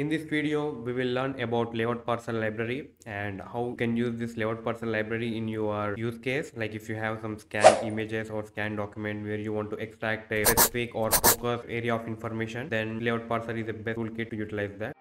In this video, we will learn about layout parser library and how you can use this layout parser library in your use case. Like if you have some scan images or scan document where you want to extract a specific or focus area of information, then layout parser is the best toolkit to utilize that.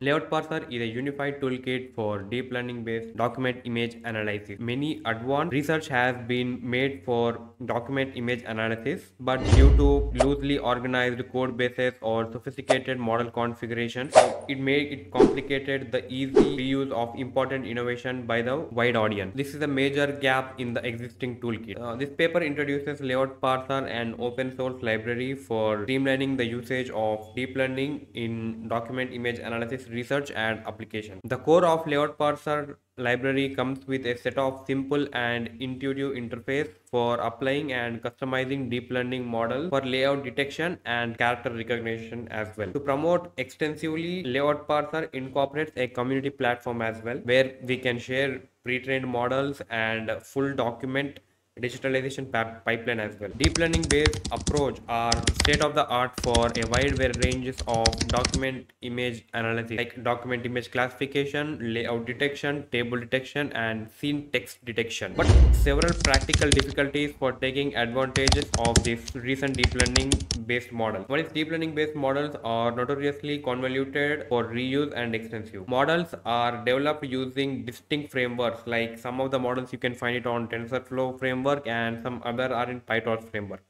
Layout Parser is a unified toolkit for deep learning based document image analysis. Many advanced research has been made for document image analysis, but due to loosely organized code bases or sophisticated model configuration, it made it complicated the easy reuse of important innovation by the wide audience. This is a major gap in the existing toolkit. Uh, this paper introduces Layout Parser, an open source library for streamlining the usage of deep learning in document image analysis research and application. The core of layout parser library comes with a set of simple and intuitive interface for applying and customizing deep learning models for layout detection and character recognition as well. To promote extensively, layout parser incorporates a community platform as well where we can share pre-trained models and full document digitalization pipeline as well. Deep learning based approach are state of the art for a wide range of document image analysis like document image classification, layout detection, table detection and scene text detection. But several practical difficulties for taking advantages of this recent deep learning based model. One is deep learning based models are notoriously convoluted for reuse and extensive. Models are developed using distinct frameworks like some of the models you can find it on TensorFlow framework framework and some other are in PyTorch framework.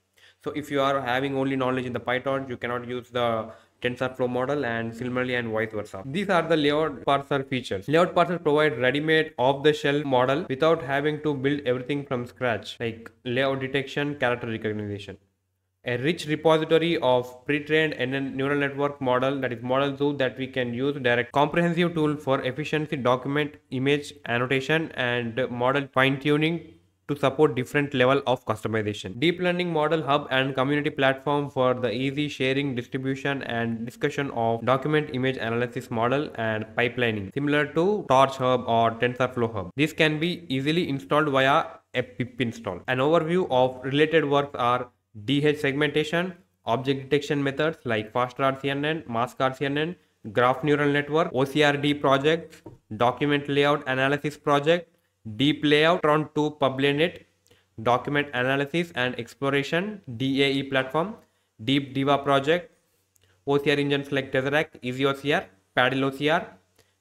So if you are having only knowledge in the PyTorch, you cannot use the TensorFlow model and similarly and vice versa. These are the layout parser features. Layout parser provide ready-made off-the-shelf model without having to build everything from scratch like layout detection, character recognition. A rich repository of pre-trained neural network model that is model zoo that we can use direct comprehensive tool for efficiency document image annotation and model fine-tuning to support different level of customization. Deep Learning Model Hub and community platform for the easy sharing, distribution and discussion of document image analysis model and pipelining similar to Torch Hub or TensorFlow Hub. This can be easily installed via a pip install. An overview of related works are DH segmentation, object detection methods like FastRCNN, MaskRCNN, Graph Neural Network, OCRD projects, document layout analysis project, deep layout on to PubLayNet, document analysis and exploration, DAE platform, deep diva project, OCR engines like Tesseract, EasyOCR, Paddle OCR,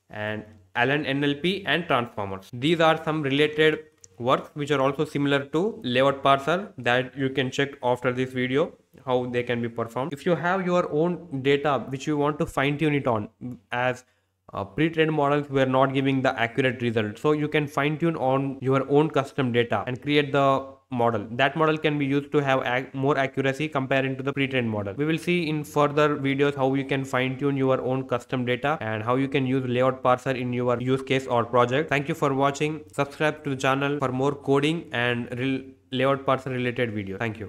and Allen NLP and transformers. These are some related works which are also similar to layout parser that you can check after this video how they can be performed. If you have your own data which you want to fine tune it on as uh, pre-trained models were not giving the accurate result. So you can fine tune on your own custom data and create the model. That model can be used to have ac more accuracy comparing to the pre-trained model. We will see in further videos how you can fine tune your own custom data and how you can use layout parser in your use case or project. Thank you for watching. Subscribe to the channel for more coding and layout parser related video. Thank you